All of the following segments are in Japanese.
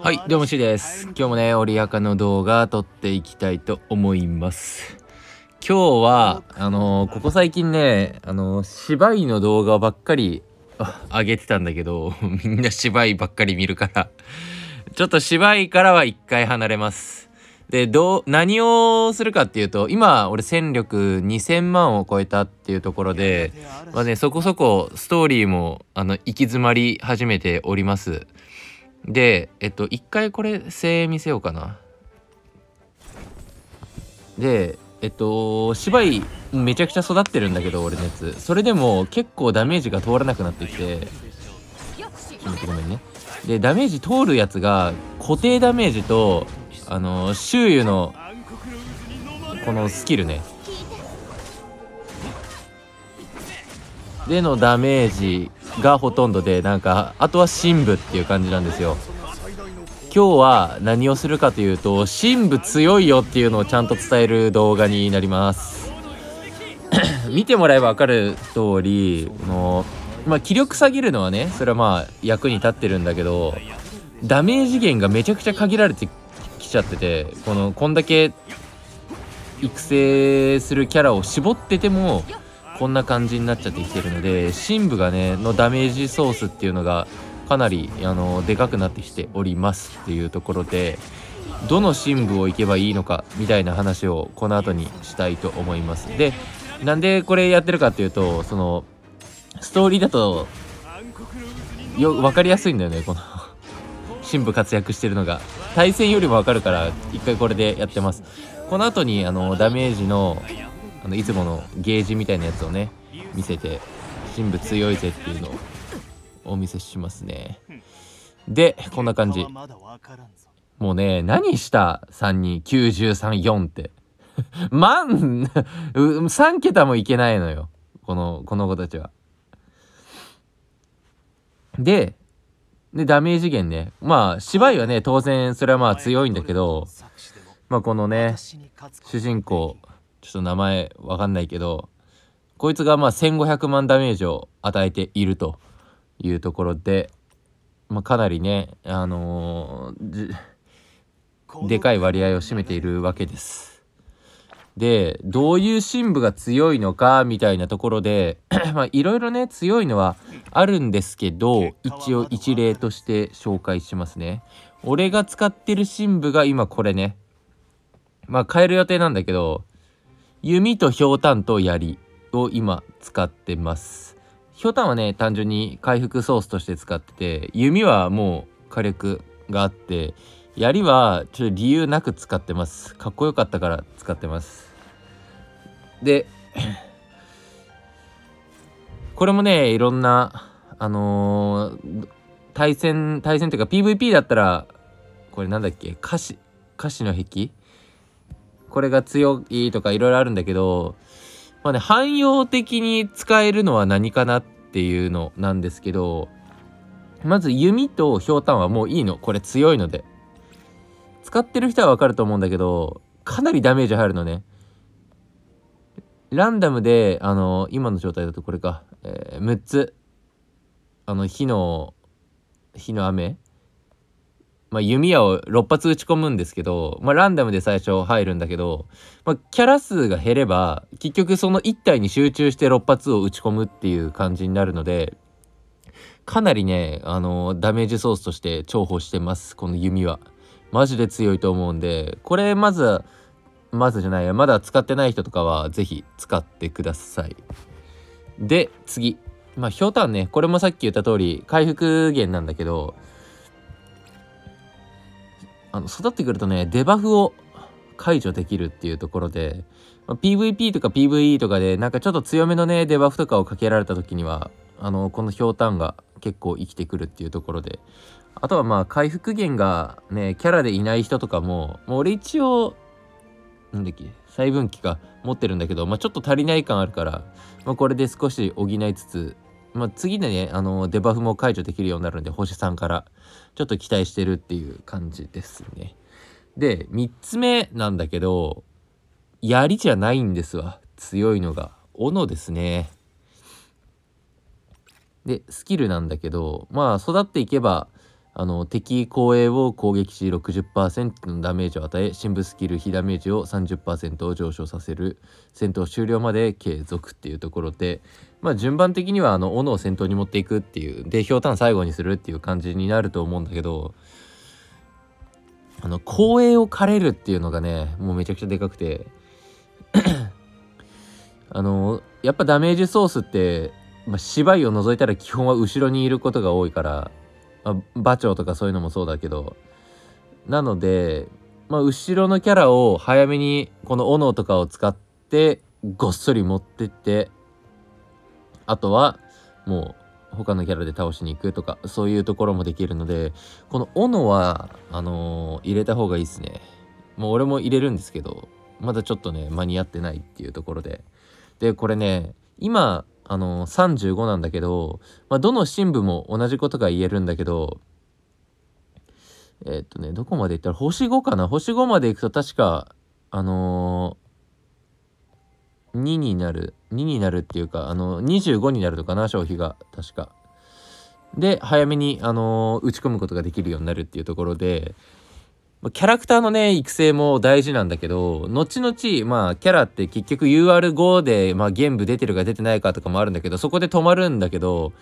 はい、どうもしーです。今日もね、折り赤の動画撮っていきたいと思います。今日は、あのーここ最近ね、あのー芝居の動画ばっかりあ上げてたんだけど、みんな芝居ばっかり見るから、ちょっと芝居からは一回離れます。で、どう、何をするかっていうと、今、俺戦力2000万を超えたっていうところで、まあね、そこそこストーリーも、あの、行き詰まり始めております。で、えっと、一回これ、声見せようかな。で、えっと、芝居、めちゃくちゃ育ってるんだけど、俺のやつ。それでも、結構ダメージが通らなくなってきて、ちょっとごめんね。で、ダメージ通るやつが、固定ダメージと、あの、周囲の、このスキルね。でのダメージがほとんどでなんかあとは深部っていう感じなんですよ。今日は何をするかというと深部強いよっていうのをちゃんと伝える動画になります。見てもらえば分かる通りのまあ気力下げるのはねそれはまあ役に立ってるんだけどダメージ源がめちゃくちゃ限られてきちゃっててこのこんだけ育成するキャラを絞っててもこんな感じになっちゃってきてるので深部がねのダメージソースっていうのがかなりあのでかくなってきておりますっていうところでどの深部を行けばいいのかみたいな話をこの後にしたいと思います。でなんでこれやってるかっていうとそのストーリーだとよ分かりやすいんだよねこの深部活躍してるのが。対戦よりも分かるから一回これでやってます。この後にあのダメージのあのいつものゲージみたいなやつをね見せて深部強いぜっていうのをお見せしますね。でこんな感じ。もうね何した32934って。万3桁もいけないのよ。このこの子たちは。ででダメージ源ね。まあ芝居はね当然それはまあ強いんだけどまあこのね主人公ちょっと名前わかんないけどこいつがまあ1500万ダメージを与えているというところで、まあ、かなりねあのーでかい割合を占めているわけです。でどういう深部が強いのかみたいなところで まあいろいろね強いのはあるんですけど一応一例として紹介しますね。俺が使ってる深部が今これねまあ変える予定なんだけど弓とひょうたんと槍を今使ってます。ひょうたんはね単純に回復ソースとして使ってて弓はもう火力があって槍はちょっと理由なく使ってます。かっこよかったから使ってます。で これもねいろんなあのー対戦対戦というか PVP だったらこれなんだっけ？歌詞歌詞の壁？これが強いとかいろいろあるんだけどまあね汎用的に使えるのは何かなっていうのなんですけどまず弓とひょうたんはもういいの。これ強いので。使ってる人はわかると思うんだけどかなりダメージ入るのね。ランダムであの今の状態だとこれか、えー6つ。あの火の火の雨。まあ、弓矢を6発撃ち込むんですけど、まあ、ランダムで最初入るんだけど、まあ、キャラ数が減れば結局その1体に集中して6発を撃ち込むっていう感じになるのでかなりねあのダメージソースとして重宝してますこの弓は。マジで強いと思うんでこれまずまずじゃないやまだ使ってない人とかは是非使ってください。で次。まあひょうたんねこれもさっき言った通り回復源なんだけどあの育ってくるとねデバフを解除できるっていうところで、まあ PVP とか PVE とかでなんかちょっと強めのねデバフとかをかけられた時にはあのこのひょうたんが結構生きてくるっていうところで。あとはまあ回復源がねキャラでいない人とかももう俺一応なんだっけ細分岐か持ってるんだけど、まあ、ちょっと足りない感あるから、まあ、これで少し補いつつ、まあ、次でねあのデバフも解除できるようになるんで星さんからちょっと期待してるっていう感じですね。で3つ目なんだけど槍じゃないんですわ強いのが斧ですね。でスキルなんだけどまあ育っていけばあの敵後衛を攻撃し60%のダメージを与え深部スキル非ダメージを30%上昇させる戦闘終了まで継続っていうところでまあ順番的にはあの斧を先頭に持っていくっていうでひょうたん最後にするっていう感じになると思うんだけどあの後衛を枯れるっていうのがねもうめちゃくちゃでかくて あのやっぱダメージソースって、まあ、芝居を除いたら基本は後ろにいることが多いからまあ、馬長とかそういうのもそうだけどなので、まあ、後ろのキャラを早めにこの斧とかを使ってごっそり持ってってあとはもう他のキャラで倒しに行くとかそういうところもできるのでこの斧はあのー、入れた方がいいですね。もう俺も入れるんですけどまだちょっとね間に合ってないっていうところで。でこれね今あの35なんだけど、まあ、どの新部も同じことが言えるんだけどえ、っとねどこまでいったら星5かな？星5までいくと確かあのー、2になる2になるっていうかあの25になるのかな？消費が確か。で早めに、あのー、打ち込むことができるようになるっていうところでキャラクターのね、育成も大事なんだけど、後々、まあ、キャラって結局 UR5 で、まあ、ゲーム出てるか出てないかとかもあるんだけど、そこで止まるんだけど、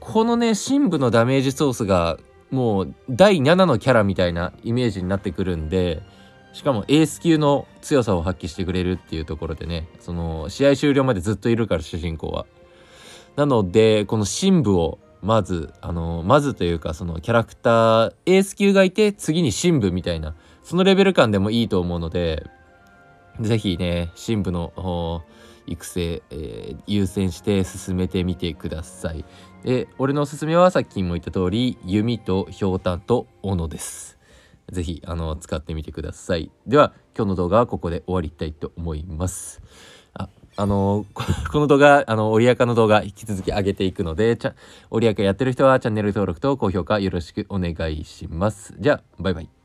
このね、深部のダメージソースが、もう、第7のキャラみたいなイメージになってくるんで、しかもエース級の強さを発揮してくれるっていうところでね、その、試合終了までずっといるから、主人公は。なので、この深部をまずあのまずというかそのキャラクターエース級がいて次に深部みたいなそのレベル感でもいいと思うので是非ね深部の育成、えー、優先して進めてみてください。で俺のおすすめはさっきも言った通り弓とひょうたんと斧です。是非あの使ってみてください。では今日の動画はここで終わりたいと思います。あの この動画、あの、オリアカの動画引き続き上げていくので、ちゃ、オリアカやってる人はチャンネル登録と高評価よろしくお願いします。じゃあ、バイバイ。